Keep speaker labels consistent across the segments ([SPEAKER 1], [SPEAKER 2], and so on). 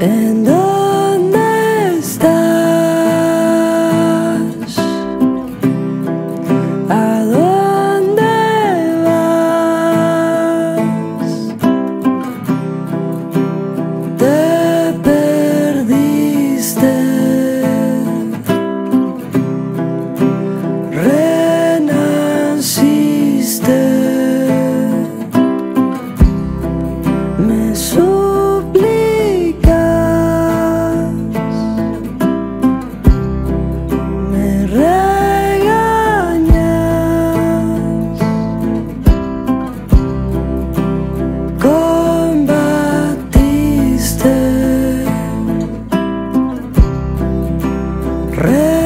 [SPEAKER 1] And I Re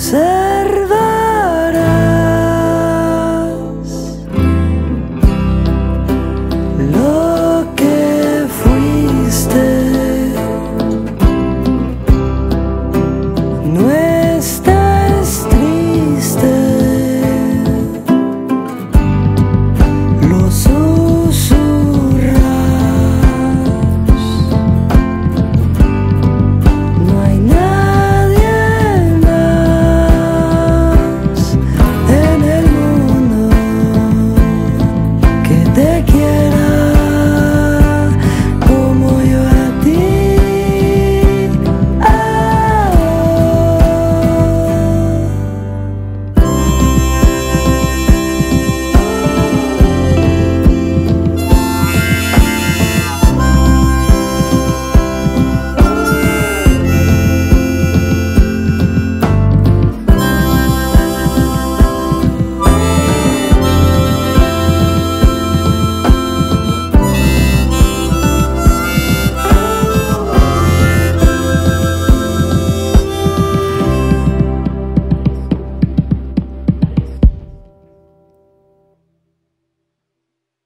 [SPEAKER 1] say